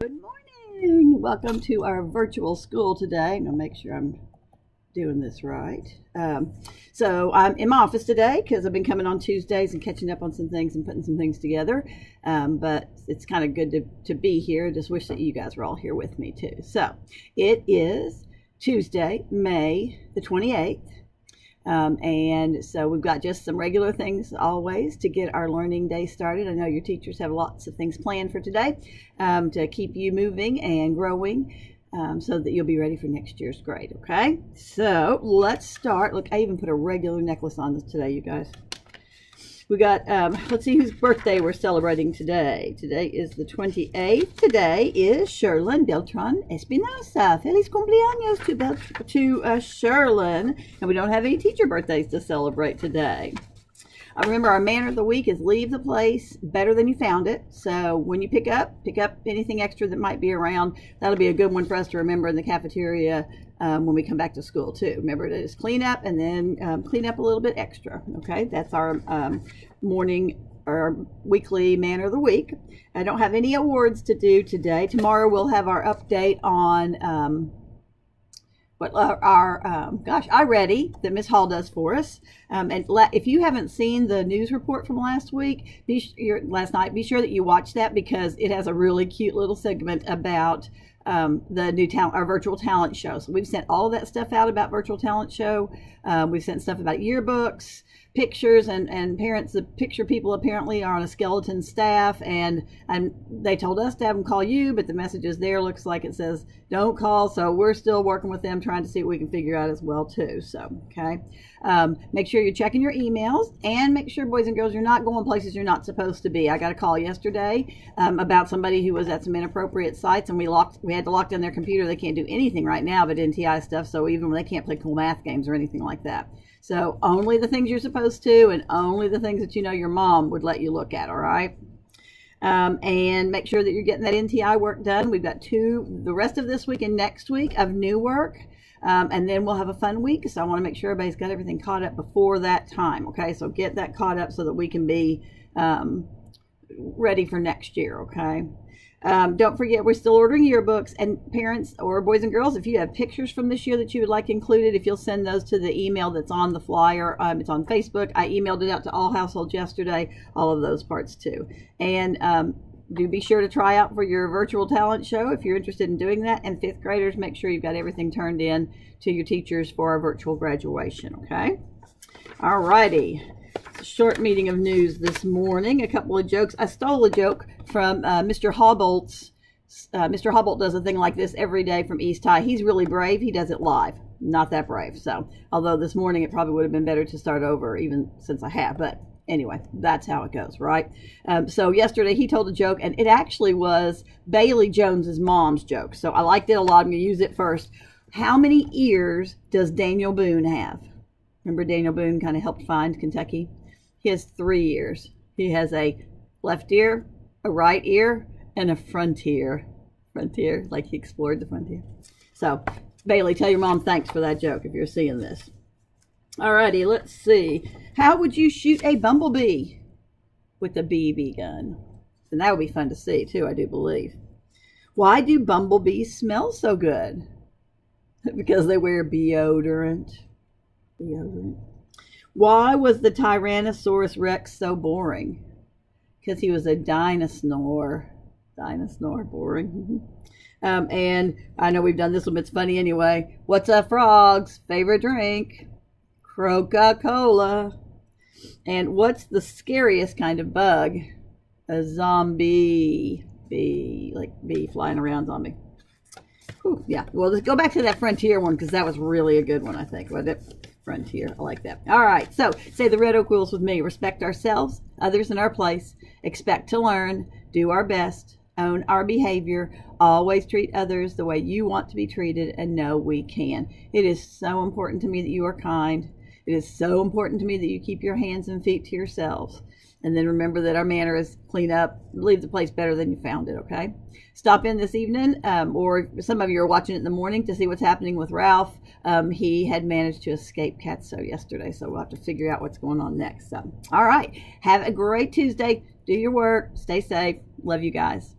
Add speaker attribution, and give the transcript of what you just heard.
Speaker 1: Good morning. Welcome to our virtual school today. To make sure I'm doing this right. Um, so I'm in my office today because I've been coming on Tuesdays and catching up on some things and putting some things together. Um, but it's kind of good to, to be here. Just wish that you guys were all here with me too. So it is Tuesday, May the 28th. Um, and so we've got just some regular things always to get our learning day started. I know your teachers have lots of things planned for today um, to keep you moving and growing um, so that you'll be ready for next year's grade. Okay, so let's start. Look, I even put a regular necklace on today, you guys. We got, um, let's see whose birthday we're celebrating today. Today is the 28th. Today is Sherlyn Beltran Espinosa. Feliz cumpleaños to, Bel to uh, Sherlyn. And we don't have any teacher birthdays to celebrate today. I remember our manner of the week is leave the place better than you found it. So when you pick up, pick up anything extra that might be around. That'll be a good one for us to remember in the cafeteria um, when we come back to school too. Remember to just clean up and then um, clean up a little bit extra. Okay, that's our um, morning or weekly manner of the week. I don't have any awards to do today. Tomorrow we'll have our update on um, what our, um, gosh, ready that Miss Hall does for us. Um, and if you haven't seen the news report from last week, be last night, be sure that you watch that because it has a really cute little segment about um, the new talent, our virtual talent show. So we've sent all that stuff out about virtual talent show. Um, we've sent stuff about yearbooks, pictures, and, and parents. The picture people apparently are on a skeleton staff, and and they told us to have them call you, but the messages there looks like it says don't call. So we're still working with them, trying to see what we can figure out as well too. So okay, um, make sure you're checking your emails, and make sure, boys and girls, you're not going places you're not supposed to be. I got a call yesterday um, about somebody who was at some inappropriate sites, and we locked. We had to lock down their computer. They can't do anything right now but NTI stuff. So even when they can't play cool math games or anything like that. So only the things you're supposed to, and only the things that you know your mom would let you look at. All right. Um, and make sure that you're getting that NTI work done. We've got two, the rest of this week and next week of new work. Um, and then we'll have a fun week. So I want to make sure everybody's got everything caught up before that time. Okay. So get that caught up so that we can be um, ready for next year. Okay. Um, don't forget, we're still ordering yearbooks. And parents or boys and girls, if you have pictures from this year that you would like included, if you'll send those to the email that's on the flyer, um, it's on Facebook. I emailed it out to all households yesterday, all of those parts too. And um, do be sure to try out for your virtual talent show if you're interested in doing that. And fifth graders, make sure you've got everything turned in to your teachers for our virtual graduation, okay? All righty short meeting of news this morning. A couple of jokes. I stole a joke from uh, Mr. Hobbolt's. Uh, Mr. Hobbolt does a thing like this every day from East High. He's really brave. He does it live. Not that brave. So, although this morning it probably would have been better to start over, even since I have. But anyway, that's how it goes, right? Um, so yesterday he told a joke, and it actually was Bailey Jones's mom's joke. So I liked it a lot. I'm going to use it first. How many ears does Daniel Boone have? Remember Daniel Boone kind of helped find Kentucky? He has three ears. He has a left ear, a right ear, and a frontier. Frontier, like he explored the frontier. So, Bailey, tell your mom thanks for that joke if you're seeing this. Alrighty, let's see. How would you shoot a bumblebee with a BB gun? And that would be fun to see too, I do believe. Why do bumblebees smell so good? because they wear deodorant. Deodorant. Why was the Tyrannosaurus Rex so boring? Because he was a dinosaur. Dinosaur, boring. um, and I know we've done this one, but it's funny anyway. What's a frog's favorite drink? Coca Cola. And what's the scariest kind of bug? A zombie. Bee, like bee flying around zombie. Whew, yeah, well, let's go back to that frontier one because that was really a good one, I think, wasn't it? Frontier. I like that. All right. So say the red oak rules with me. Respect ourselves, others in our place, expect to learn, do our best, own our behavior, always treat others the way you want to be treated, and know we can. It is so important to me that you are kind. It is so important to me that you keep your hands and feet to yourselves. And then remember that our manner is clean up, leave the place better than you found it, okay? Stop in this evening, um, or some of you are watching it in the morning to see what's happening with Ralph. Um, he had managed to escape CATSO yesterday, so we'll have to figure out what's going on next. So, all right. Have a great Tuesday. Do your work. Stay safe. Love you guys.